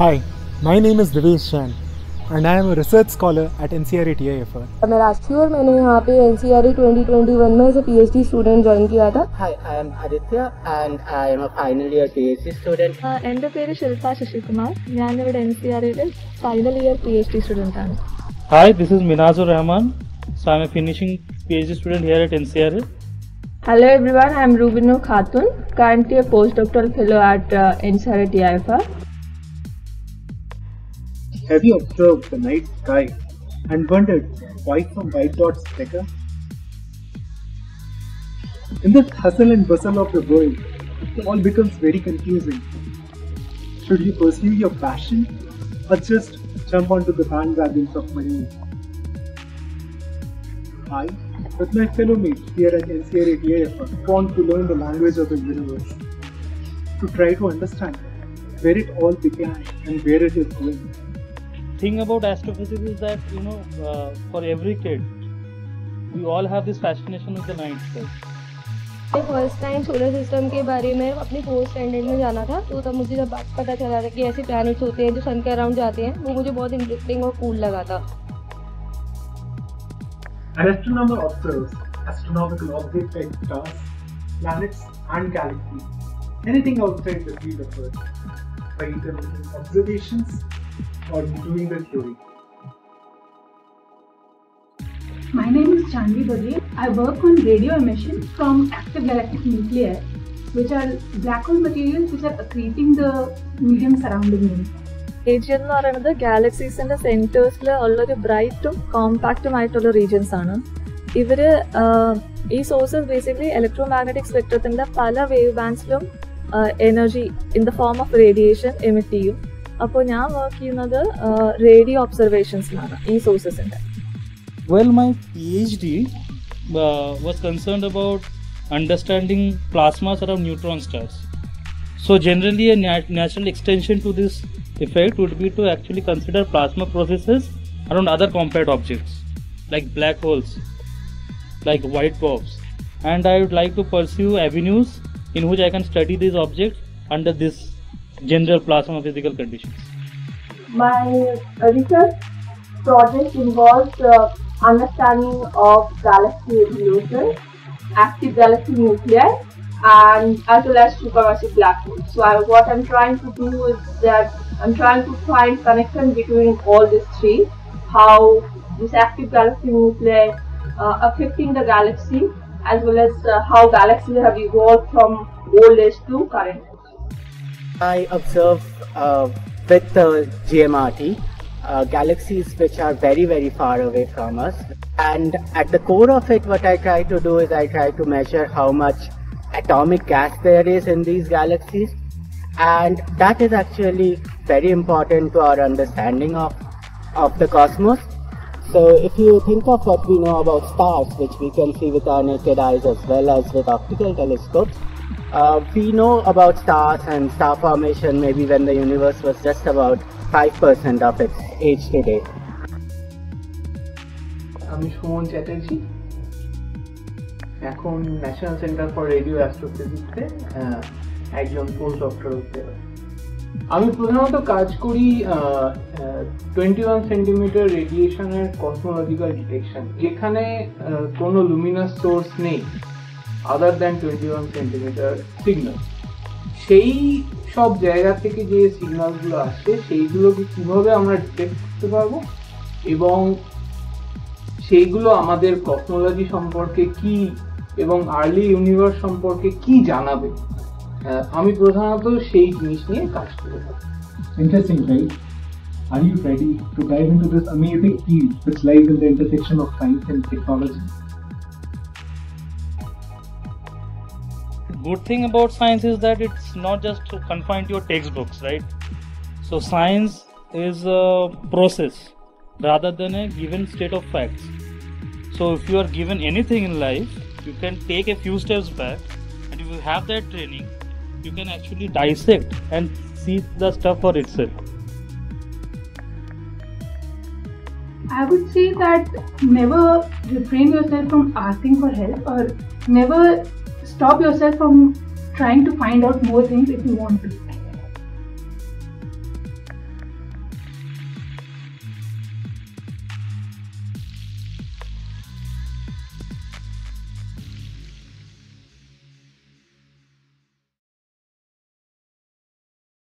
Hi, my name is Devesh Jain and I am a research scholar at NCRA TIFR. I'm year मैंने यहाँ पे NCRA 2021 में as a PhD student Hi, I am Aditya and I am a final year PhD student. Uh, എൻ്റെ പേര് Shilpa I am a final year PhD student. Hi, this is Minazur Rahman. So I am a finishing PhD student here at NCRA. Hello everyone, I am Rubino Khatun, currently a postdoctoral fellow at uh, NCRA TIFR. Have you observed the night sky and wondered why some white dots flicker? In the hustle and bustle of the world, it all becomes very confusing. Should you pursue your passion or just jump onto the bandwagons of money? I, with my fellow mates here at NCRA TIFR, want to learn the language of the universe to try to understand where it all began and where it is going. Thing about astrophysics is that you know, uh, for every kid, we all have this fascination with the night sky. मैं first time solar system के बारे में अपनी fourth standard में जाना था तो तब मुझे जब पता चला था कि ऐसे प्लैनेट्स होते हैं जो सन के अराउंड जाते हैं वो मुझे बहुत इंटरेस्टिंग और कूल लगा था An astronomer observes astronomical objects like stars, planets, and galaxies, anything outside the field of Earth, by either observations or doing the theory. My name is Chandi Bhagir. I work on radio emission from active galactic nuclei, which are black hole materials which are accreting the medium surrounding them. Region എന്ന് പറയുന്നത് ഗാലക്സീസിന്റെ സെന്റേഴ്സിൽ ഉള്ളൊരു ബ്രൈറ്റും കോമ്പാക്റ്റും ആയിട്ടുള്ള regions ആണ് ഇവർ ഈ sources basically electromagnetic സ്പെക്ട്രത്തിന്റെ പല wave ബാൻഡ്സിലും energy in the form of radiation emit ചെയ്യും അപ്പോൾ ഞാൻ വർക്ക് ചെയ്യുന്നത് റേഡിയോ ഒബ്സർവേഷൻസിലാണ് ഈ സോഴ്സസിന്റെ Well, my PhD uh, was concerned about understanding plasmas around neutron stars. So, generally, a nat- natural extension to this effect would be to actually consider plasma processes around other compact objects like black holes, like white dwarfs, and I would like to pursue avenues in which I can study these objects under this general plasma physical conditions. My research project involves uh, understanding of galaxy evolution, active galaxy nuclei, and as well as supermassive black holes. So I, what I'm trying to do is that I'm trying to find connection between all these three, how this active galaxy nuclei uh, affecting the galaxy, as well as uh, how galaxies have evolved from old age to current. I observe uh, with the GMRT uh, galaxies which are very very far away from us. And at the core of it what I try to do is I try to measure how much atomic gas there is in these galaxies. And that is actually very important to our understanding of, of the cosmos. So if you think of what we know about stars, which we can see with our naked eyes as well as with optical telescopes, uh, we know about stars and star formation maybe when the universe was just about 5% of its age today. আমি সুমন চ্যাটার্জি। এখন national centre for radio অ্যাস্ট্রোফিজিক্সে একজন post doctor আমি প্রধানত কাজ করি twenty one centimetre রেডিয়েশনের cosmological detection যেখানে কোনো লুমিনাস সোর্স নেই। Other than twenty one centimetre signal সেই সব জায়গা থেকে যে সিগন্যালগুলো আসছে সেইগুলোকে কীভাবে আমরা ডিটেক্ট করতে পারব এবং সেইগুলো আমাদের কসমোলজি সম্পর্কে কি এবং আর্লি ইউনিভার্স সম্পর্কে কি জানাবে আমি প্রধানত সেই জিনিস নিয়ে কাজ করে থাকি Interesting, right? Are you ready to dive into this amazing field which lies in the intersection of science and technology? Good thing about science is that it's not just confined to your textbooks right? So science is a process rather than a given state of facts. So if you are given anything in life you can take a few steps back and if you have that training you can actually dissect and see the stuff for itself. I would say that never refrain yourself from asking for help or never stop yourself from trying to find out more things if you want to.